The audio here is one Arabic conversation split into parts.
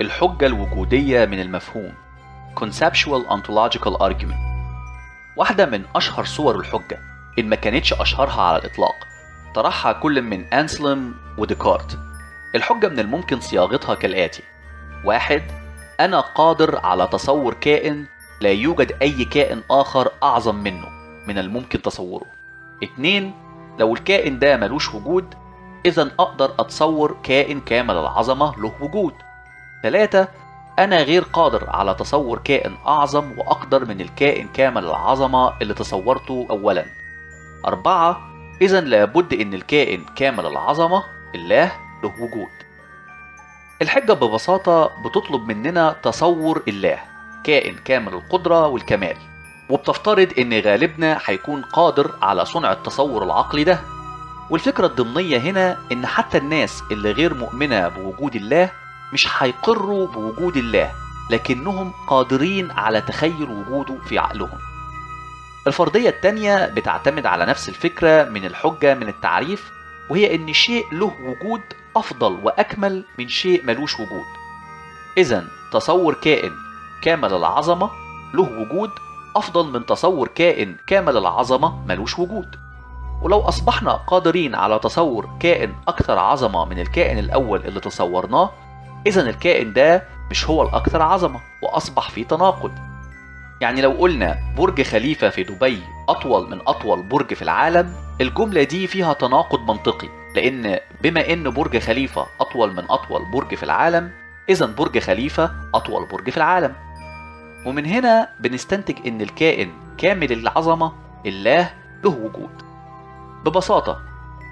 الحجة الوجودية من المفهوم. Conceptual Ontological Argument. واحدة من أشهر صور الحجة. إن ما كانتش أشهرها على الإطلاق. طرحها كل من أنسلم وديكارت. الحجة من الممكن صياغتها كالآتي. واحد أنا قادر على تصور كائن لا يوجد أي كائن آخر أعظم منه من الممكن تصوره. اتنين لو الكائن ده ملوش وجود إذا أقدر أتصور كائن كامل العظمة له وجود. ثلاثة أنا غير قادر على تصور كائن أعظم وأقدر من الكائن كامل العظمة اللي تصورته أولا. أربعة إذا لابد إن الكائن كامل العظمة الله له وجود. الحجة ببساطة بتطلب مننا تصور الله كائن كامل القدرة والكمال. وبتفترض إن غالبنا هيكون قادر على صنع التصور العقلي ده. والفكرة الضمنية هنا إن حتى الناس اللي غير مؤمنة بوجود الله مش هيقروا بوجود الله لكنهم قادرين على تخيل وجوده في عقلهم. الفرضية التانية بتعتمد على نفس الفكرة من الحجة من التعريف وهي إن شيء له وجود أفضل وأكمل من شيء ملوش وجود. إذا تصور كائن كامل العظمة له وجود أفضل من تصور كائن كامل العظمة ملوش وجود. ولو أصبحنا قادرين على تصور كائن أكثر عظمة من الكائن الأول اللي تصورناه إذا الكائن ده مش هو الأكثر عظمة وأصبح في تناقض. يعني لو قلنا برج خليفة في دبي أطول من أطول برج في العالم الجملة دي فيها تناقض منطقي. لأن بما إن برج خليفة أطول من أطول برج في العالم إذا برج خليفة أطول برج في العالم. ومن هنا بنستنتج إن الكائن كامل العظمة الله له وجود. ببساطة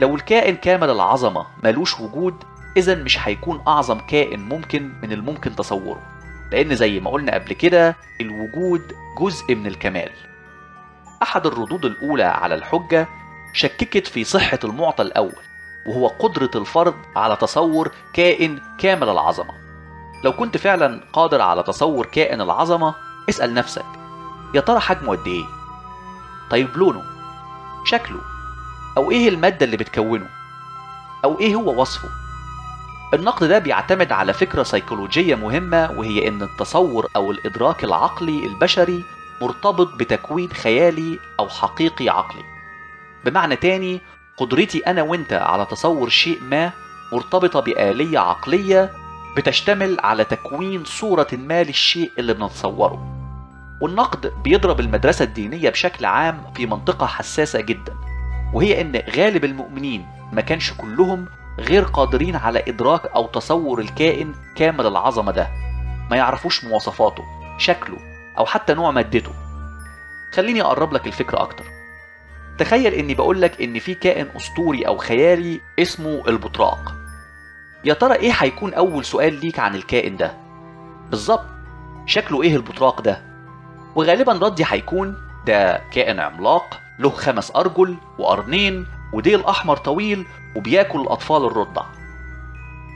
لو الكائن كامل العظمة ملوش وجود إذا مش هيكون أعظم كائن ممكن من الممكن تصوره لأن زي ما قلنا قبل كده الوجود جزء من الكمال. أحد الردود الأولى على الحجة شككت في صحة المعطى الأول وهو قدرة الفرد على تصور كائن كامل العظمة. لو كنت فعلا قادر على تصور كائن العظمة اسأل نفسك يا ترى حجمه قد إيه؟ طيب لونه؟ شكله؟ أو إيه المادة اللي بتكونه؟ أو إيه هو وصفه؟ النقد ده بيعتمد على فكرة سيكولوجية مهمة وهي إن التصور أو الإدراك العقلي البشري مرتبط بتكوين خيالي أو حقيقي عقلي. بمعنى تاني قدرتي أنا وإنت على تصور شيء ما مرتبطة بآلية عقلية بتشتمل على تكوين صورة ما للشيء اللي بنتصوره. والنقد بيضرب المدرسة الدينية بشكل عام في منطقة حساسة جدا وهي إن غالب المؤمنين ما كانش كلهم غير قادرين على إدراك أو تصور الكائن كامل العظمة ده. ما يعرفوش مواصفاته شكله أو حتى نوع مادته. خليني أقرب لك الفكرة أكتر. تخيل إني بقولك إن في كائن أسطوري أو خيالي اسمه البطراق. يا ترى إيه هيكون أول سؤال ليك عن الكائن ده؟ بالظبط. شكله إيه البطراق ده؟ وغالبا ردي هيكون ده كائن عملاق له خمس أرجل وقرنين وديل أحمر طويل وبياكل الأطفال الرضع.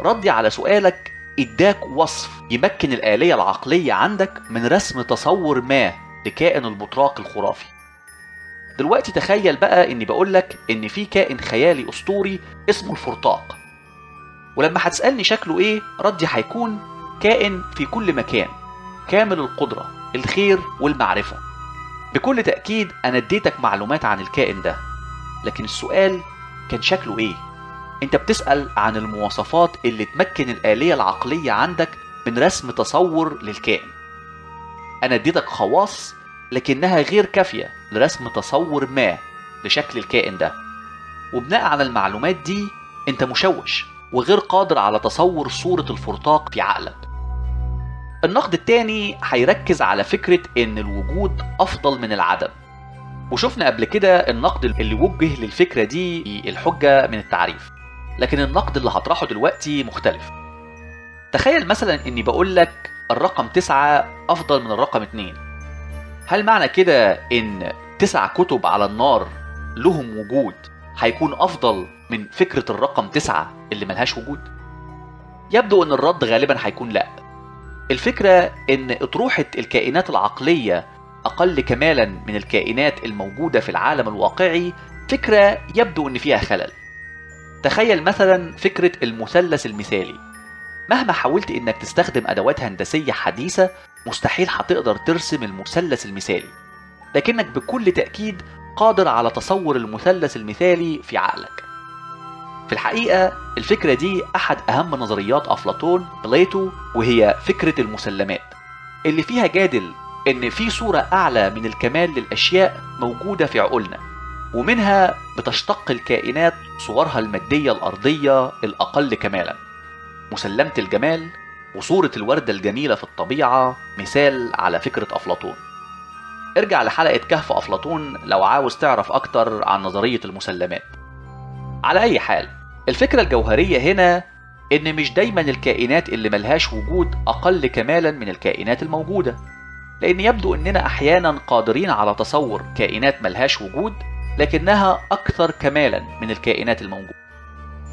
ردي على سؤالك إداك وصف يمكن الآلية العقلية عندك من رسم تصور ما لكائن البطراق الخرافي. دلوقتي تخيل بقى إني بقولك إن في كائن خيالي أسطوري اسمه الفرطاق ولما هتسألني شكله إيه ردي هيكون كائن في كل مكان كامل القدرة الخير والمعرفة. بكل تأكيد أنا اديتك معلومات عن الكائن ده. لكن السؤال كان شكله إيه؟ أنت بتسأل عن المواصفات اللي تمكن الآلية العقلية عندك من رسم تصور للكائن. أنا أديتك خواص لكنها غير كافية لرسم تصور ما لشكل الكائن ده. وبناء على المعلومات دي أنت مشوش وغير قادر على تصور صورة الفرطاق في عقلك. النقد التاني هيركز على فكرة إن الوجود أفضل من العدم. وشفنا قبل كده النقد اللي وجه للفكرة دي الحجة من التعريف. لكن النقد اللي هطرحه دلوقتي مختلف. تخيل مثلا إني بقول لك الرقم تسعة أفضل من الرقم اتنين. هل معنى كده إن تسع كتب على النار لهم وجود هيكون أفضل من فكرة الرقم تسعة اللي ملهاش وجود؟ يبدو إن الرد غالبا هيكون لا. الفكرة إن اطروحة الكائنات العقلية أقل كمالا من الكائنات الموجودة في العالم الواقعي فكرة يبدو أن فيها خلل. تخيل مثلا فكرة المثلث المثالي. مهما حاولت إنك تستخدم أدوات هندسية حديثة مستحيل هتقدر ترسم المثلث المثالي. لكنك بكل تأكيد قادر على تصور المثلث المثالي في عقلك. في الحقيقة الفكرة دي أحد أهم نظريات أفلاطون بليتو وهي فكرة المسلمات. اللي فيها جادل إن في صورة أعلى من الكمال للأشياء موجودة في عقولنا ومنها بتشتق الكائنات صورها المادية الأرضية الأقل كمالا. مسلمة الجمال وصورة الوردة الجميلة في الطبيعة مثال على فكرة أفلاطون. ارجع لحلقة كهف أفلاطون لو عاوز تعرف أكتر عن نظرية المسلمات. على أي حال الفكرة الجوهرية هنا إن مش دايما الكائنات اللي ملهاش وجود أقل كمالا من الكائنات الموجودة. لأن يبدو إننا أحيانا قادرين على تصور كائنات ملهاش وجود لكنها أكثر كمالا من الكائنات الموجودة.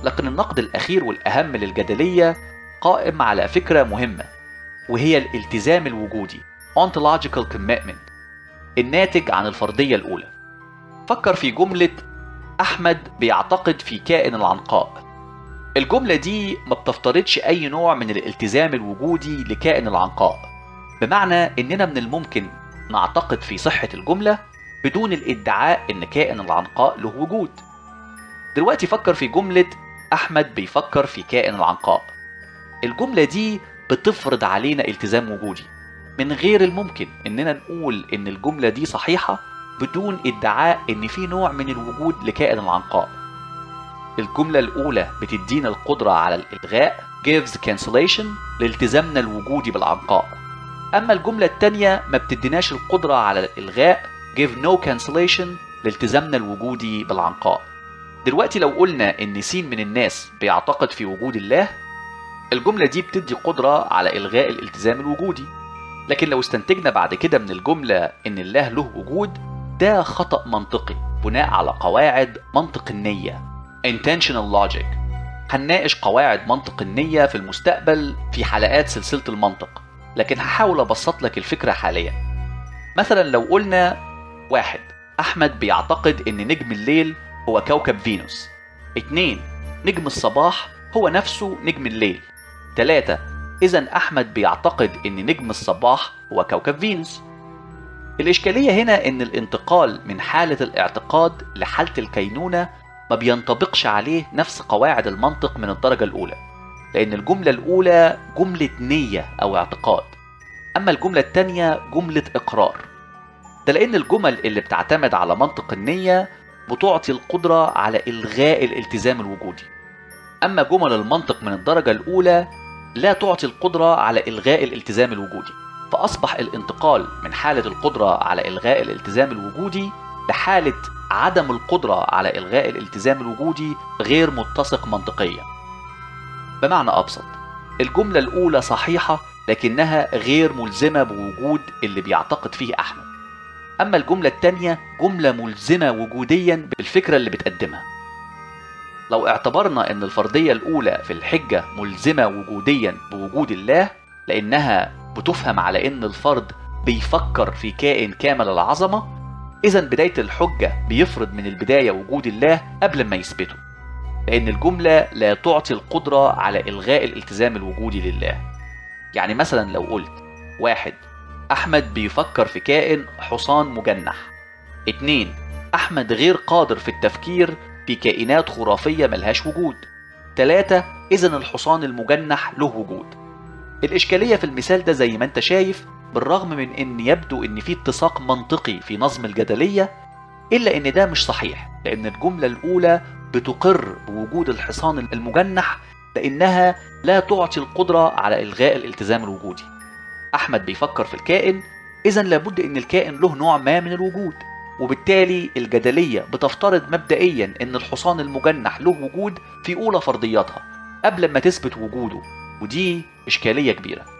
لكن النقد الأخير والأهم للجدلية قائم على فكرة مهمة وهي الالتزام الوجودي ontological commitment الناتج عن الفرضية الأولى. فكر في جملة أحمد بيعتقد في كائن العنقاء. الجملة دي ما بتفترضش أي نوع من الالتزام الوجودي لكائن العنقاء. بمعنى إننا من الممكن نعتقد في صحة الجملة بدون الادعاء إن كائن العنقاء له وجود. دلوقتي فكر في جملة أحمد بيفكر في كائن العنقاء. الجملة دي بتفرض علينا التزام وجودي. من غير الممكن إننا نقول إن الجملة دي صحيحة بدون ادعاء إن في نوع من الوجود لكائن العنقاء. الجملة الأولى بتدينا القدرة على الإلغاء gives cancellation لالتزامنا الوجودي بالعنقاء. أما الجملة التانية ما بتديناش القدرة على الإلغاء give no cancellation لالتزامنا الوجودي بالعنقاء. دلوقتي لو قلنا إن سين من الناس بيعتقد في وجود الله الجملة دي بتدي قدرة على إلغاء الالتزام الوجودي. لكن لو استنتجنا بعد كده من الجملة إن الله له وجود ده خطأ منطقي بناء على قواعد منطق النية intentional logic. هنناقش قواعد منطق النية في المستقبل في حلقات سلسلة المنطق. لكن هحاول أبسط لك الفكرة حاليا. مثلا لو قلنا واحد أحمد بيعتقد إن نجم الليل هو كوكب فينوس. اتنين نجم الصباح هو نفسه نجم الليل. تلاتة إذا أحمد بيعتقد إن نجم الصباح هو كوكب فينوس. الإشكالية هنا إن الانتقال من حالة الاعتقاد لحالة الكينونة ما بينطبقش عليه نفس قواعد المنطق من الدرجة الأولى. لأن الجملة الأولى جملة نية أو اعتقاد. أما الجملة التانية جملة إقرار. ده لأن الجمل اللي بتعتمد على منطق النية بتعطي القدرة على إلغاء الالتزام الوجودي. أما جمل المنطق من الدرجة الأولى لا تعطي القدرة على إلغاء الالتزام الوجودي. فأصبح الانتقال من حالة القدرة على إلغاء الالتزام الوجودي لحالة عدم القدرة على إلغاء الالتزام الوجودي غير متسق منطقيا. بمعنى أبسط الجملة الأولى صحيحة لكنها غير ملزمة بوجود اللي بيعتقد فيه أحمد. أما الجملة التانية جملة ملزمة وجوديا بالفكرة اللي بتقدمها. لو اعتبرنا أن الفرضية الأولى في الحجة ملزمة وجوديا بوجود الله لأنها بتفهم على أن الفرد بيفكر في كائن كامل العظمة إذا بداية الحجة بيفرض من البداية وجود الله قبل ما يثبته. لأن الجملة لا تعطي القدرة على إلغاء الالتزام الوجودي لله. يعني مثلا لو قلت واحد أحمد بيفكر في كائن حصان مجنح. اتنين أحمد غير قادر في التفكير في كائنات خرافية ملهاش وجود. تلاتة إذا الحصان المجنح له وجود. الإشكالية في المثال ده زي ما أنت شايف بالرغم من إن يبدو إن في اتساق منطقي في نظم الجدلية إلا إن ده مش صحيح لأن الجملة الأولى بتقر بوجود الحصان المجنح لأنها لا تعطي القدرة على إلغاء الالتزام الوجودي. أحمد بيفكر في الكائن اذا لابد إن الكائن له نوع ما من الوجود وبالتالي الجدلية بتفترض مبدئيا إن الحصان المجنح له وجود في أولى فرضياتها قبل ما تثبت وجوده ودي إشكالية كبيرة.